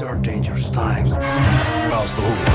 These are dangerous times. How's the?